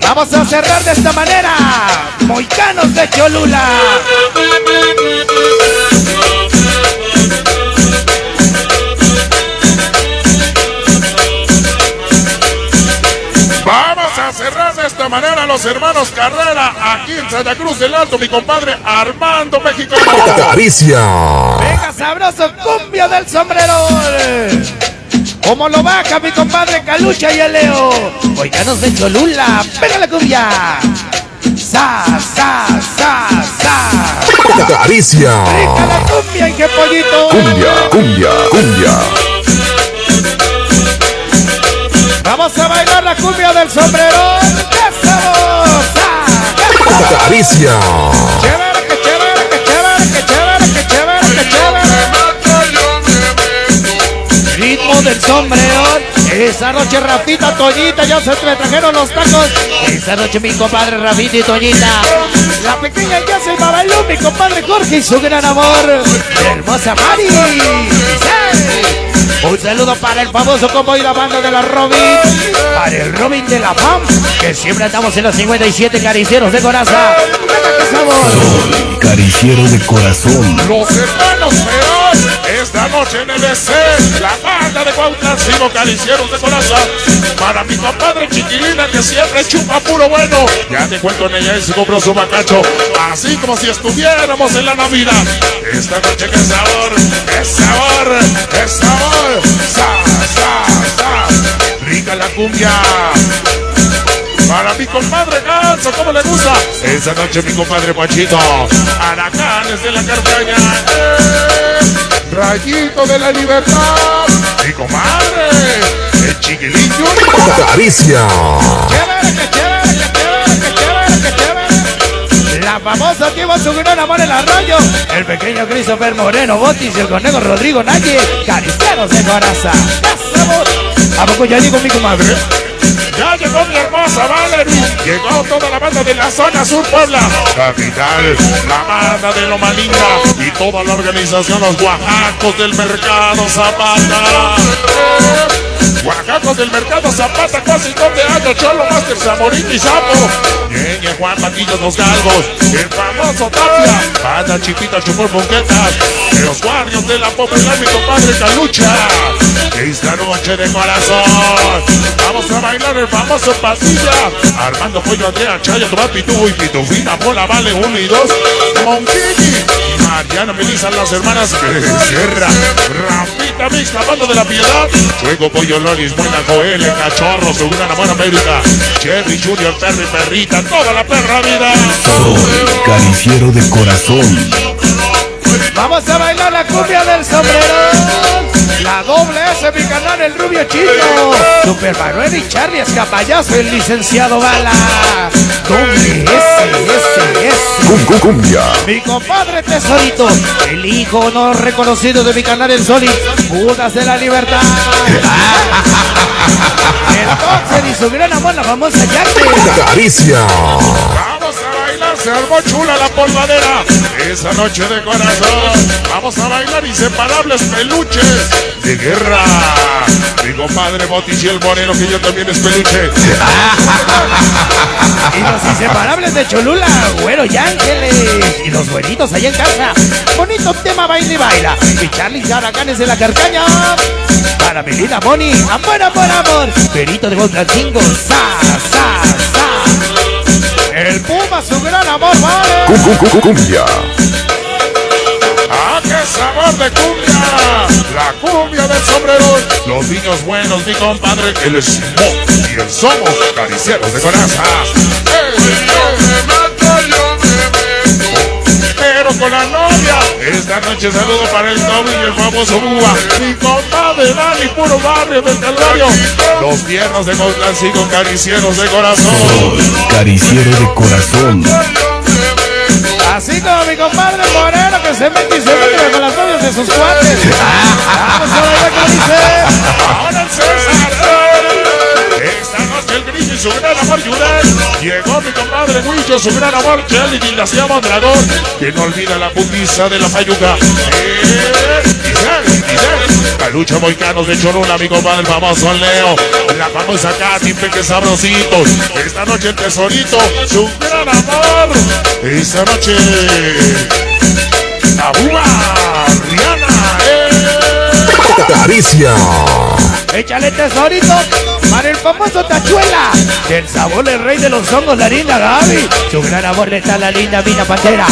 Vamos a cerrar de esta manera. Moicanos de Cholula. Vamos a cerrar de esta manera los hermanos Carrera aquí en Santa Cruz del Alto, mi compadre Armando Mexicano. Caricia. Venga, sabroso cumbia del sombrero. Como lo baja mi compadre Calucha y el Leo. Moicanos de Cholula. Venga la cumbia. Sa, sa, sa, sa. Caricia. Rica la cumbia en que pollito. Cumbia, cumbia, cumbia. Vamos a bailar la cumbia del sombrero. ¡Qué sabor! ¡Sa! Caricia. Esa noche Rafita, Toñita, ya se me trajeron los tacos. Esa noche mi compadre Rafita y Toñita. La pequeña ya se bailó mi compadre Jorge y su gran amor. Hermosa Mari. ¡Sí! Un saludo para el famoso combo y la banda de la Robin. Para el Robin de la FAM. Que siempre andamos en los 57 caricieros de coraza. Cariciero de corazón. Los hermanos esta noche en el EC, la banda de Cuautlancingo Calicieros de Corazón. Para mi compadre Chiquilina que siempre chupa puro bueno. Ya te cuento en ella y se compró su bacacho. Así como si estuviéramos en la Navidad. Esta noche qué sabor, qué sabor, qué sabor. Sa, sa, sa. Rica la cumbia. Para mi compadre Ganso, ¿cómo le gusta? Esa noche mi compadre Pachito, Aracanes de la Carcaña, Rayito de la Libertad, mi comadre, el chiquilín Junior. Caricia. Chévere, que chévere, que chévere, que chévere, que chévere. La famosa que su gran amor el arroyo. El pequeño Christopher Moreno Botis y el conejo Rodrigo Naye. Caricianos de coraza. ¿A poco ya llegó mi comadre? Ya llegó mi hermosa Valerie, llegó toda la banda de la zona sur Puebla, capital, la banda de Loma Linda y toda la organización Los Oaxacos del Mercado Zapata. Oaxacos del Mercado Zapata, casi de años, Cholo Master Zamorín y Sapo. Ñeñe, Juan Paquillos, Los Galgos, el famoso Tapia, banda Chiquita Chupor Monquetas, de los guardias de la popular, mi compadre Calucha. Noche de corazón, vamos a bailar el famoso Pasilla. Armando Pollo, Andrea Chaya, Tomás Pitufo y Pitufina, Pola Vale 1 y 2. Monquini, Mariano Melissa, las hermanas Sierra, Rafita Mixta, Banda de la Piedad. Fuego Pollo Loris, Buena Joel, el Cachorro, gran amor América. Cherry Junior, Perry Perrita, toda la perra vida. Soy cariciero de corazón. Vamos a bailar la cumbia del sombrero. La doble S, mi canal, el rubio chino. Super Manuel y Charlie Escapayazo, el licenciado Bala. Doble S, S, S. Cum, cum, cumbia. Mi compadre Tesorito, el hijo no reconocido de mi canal El Soli, Judas de la Libertad. Entonces, y su gran amor, la famosa Jackie. Caricia. Se armó chula la polvadera. Esa noche de corazón. Vamos a bailar inseparables peluches de guerra. Mi compadre Botis y el Moreno, que yo también es peluche. Y los inseparables de Cholula, Güero y Ángeles. Y los güeritos allá en casa. Bonito tema, baila y baila. Y Charlie Yaracanes de la Carcaña. Para mi linda Moni, amor, amor, amor. Perito de Gonzalcingo, sa, sa. El Puma, su gran amor, vale. Cum, cum, cum, cumbia. ¡Ah, qué sabor de cumbia! La cumbia del sombrero. Los niños buenos, mi compadre, es Mo y el somos caricieros de coraza. Con la novia. Esta noche saludo para el novio y el famoso Búa. Mi compadre Dani, puro barrio del Calvario. Los tiernos de Montancito, caricieros de corazón. Cariciero de corazón. Así como mi compadre Moreno que se mete y se mete con las novias de sus cuates. Vamos a bailar como dice. Ahora el César. El grillo y su gran amor Yurel. Llegó mi compadre Huicho, su gran amor Cheli, dinastía Mondragón. Que no olvida la putiza de la Fayuca. Eh. Calucha Moicanos de Cholula, mi compadre, el famoso Leo. La famosa Katy, Peque Sabrosito. Esta noche el tesorito, su gran amor. Esta noche. Rihanna, Caricia. Échale tesorito para el famoso Tachuela. El sabor del rey de los hongos, la linda Gaby. Su gran amor le está la linda Mina Pantera.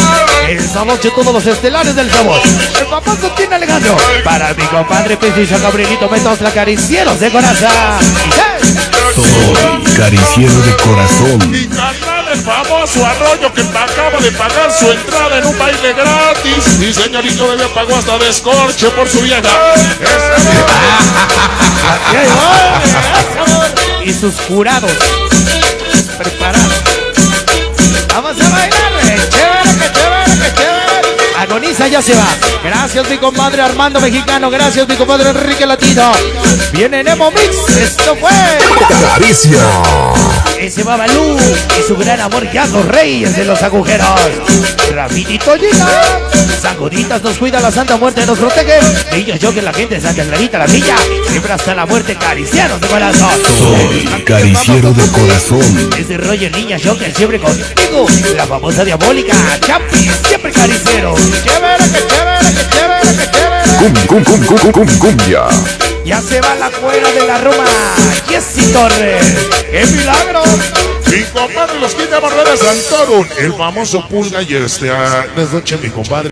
Esta noche todos los estelares del sabor. El famoso tiene Alejandro. Para mi compadre Pestillo Gabrielito Metos, la caricieros de corazón. ¡Hey! Soy cariciero de corazón. Y canal el famoso Arroyo que acaba de pagar su entrada en un baile gratis. Y señorito todavía pagó hasta descorche por su vieja. Aquí hay gol, Y sus jurados preparados. Vamos a bailar, eh. chévere, que chévere, que chévere. Agoniza ya se va. Gracias mi compadre Armando Mexicano. Gracias mi compadre Enrique Latino. Viene Nemo Mix. Esto fue Caricia. Ese Babalú y su gran amor ya los reyes de los agujeros. Rapidito llega. Sacuditas nos cuida la Santa Muerte, nos protege. Niños, yo que la gente de Santa Clarita, la villa. Siempre hasta la muerte, caricianos de corazón. Soy cariciero de corazón. Ese Roger Niña Joker siempre contigo. La famosa diabólica Champi, siempre caricero. Chévere, que chévere, que chévere, que chévere. Cum, cum, cum, cum, cum, cum, cumbia. Ya se va la cuera de la Roma. Jessy Torres. ¡Qué milagro! Mi compadre los quita barreras Santorum. El famoso Pulga y este. ah, Buenas noches, mi compadre.